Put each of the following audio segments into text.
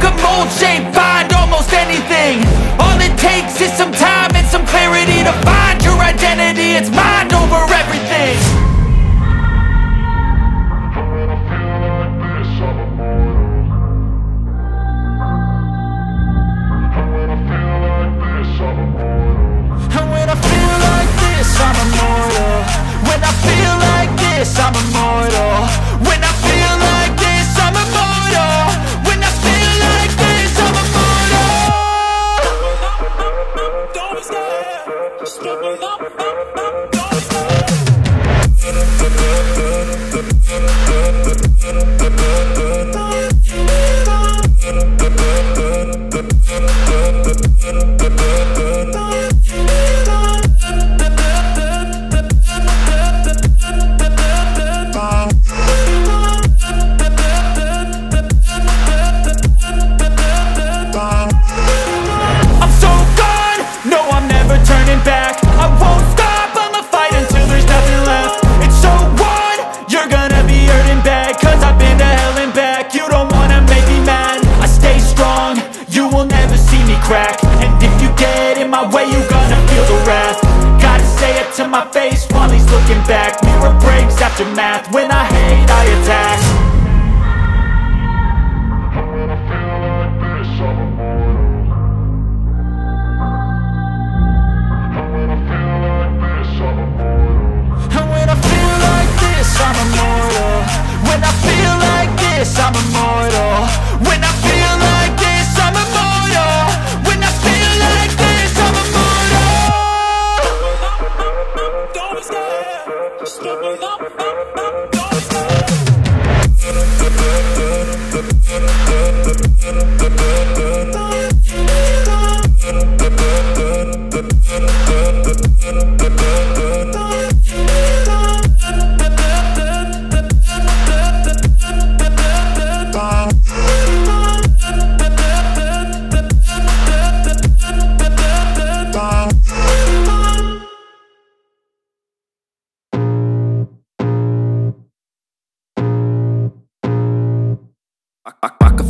Can mold, shape, find almost anything. All it takes is some time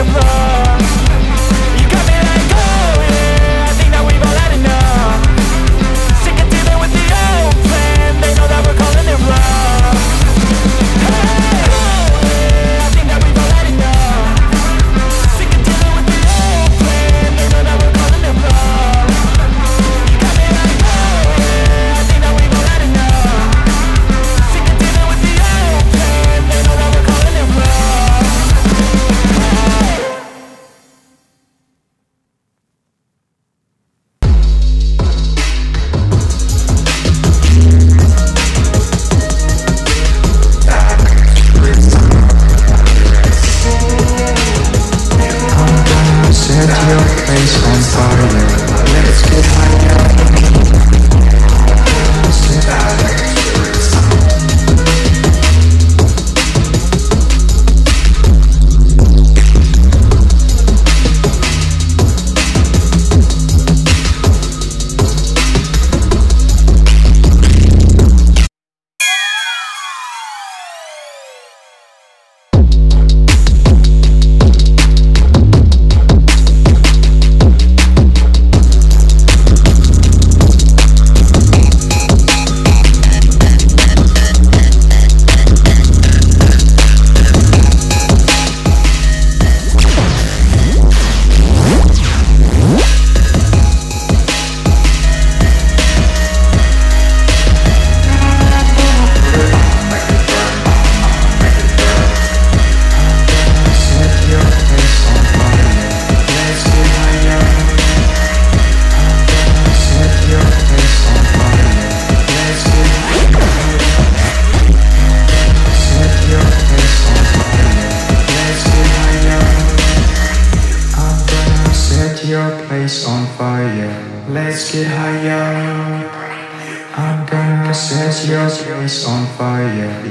and run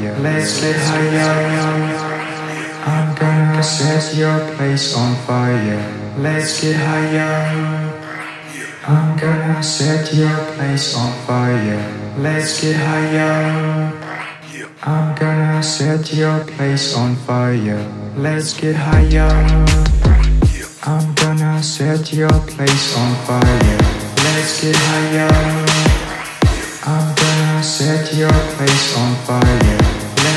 get higher I'm gonna set your place on fire. Let's get higher I'm gonna set your place on fire. Let's get higher I'm gonna set your place on fire. Let's get higher I'm gonna set your place on fire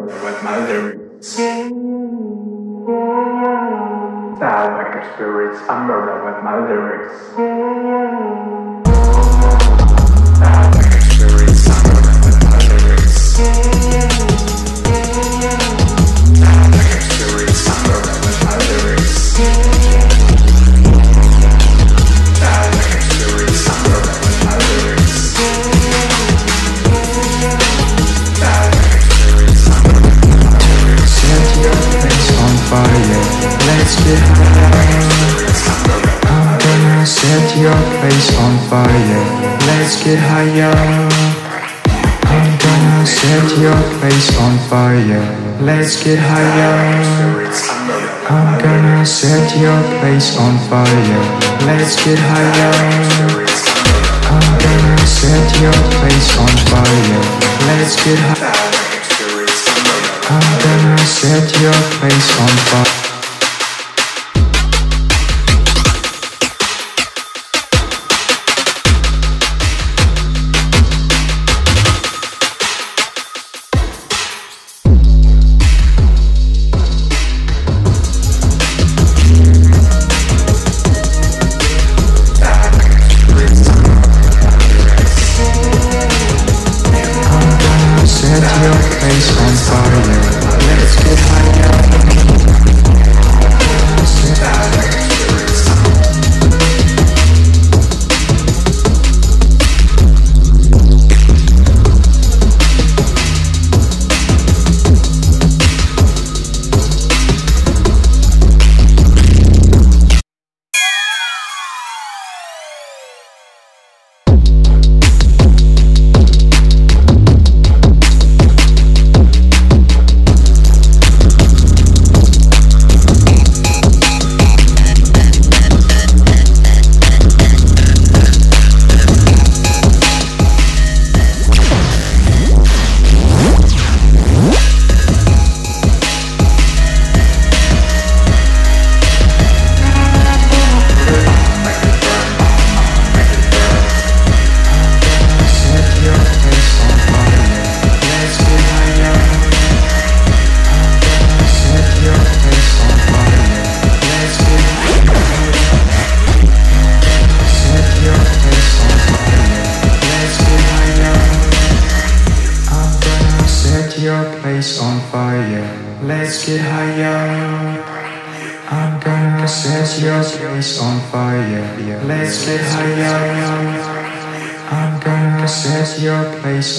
with my lyrics. Foul wicked spirits, I murder with my lyrics. Your place on fire. Let's get higher. I'm gonna set your place on fire. Let's get higher. I'm gonna set your place on fire. Let's get higher. I'm gonna set your place on fire. Let's get higher. I'm gonna set your place on fire. Fire. Let's get higher.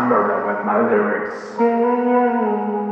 Murder with my lyrics.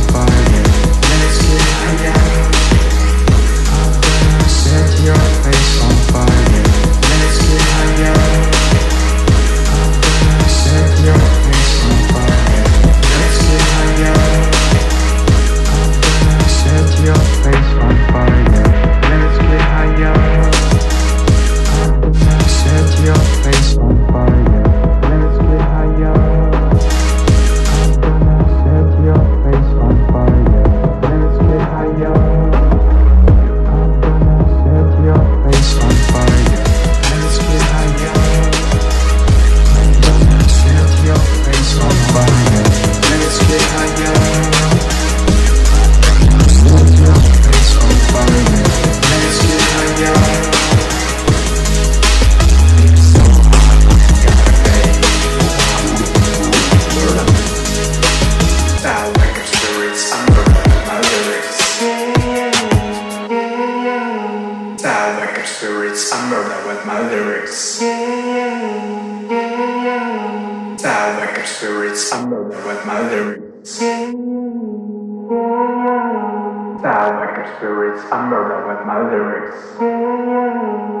Liquor spirits, I'm murder with my lyrics.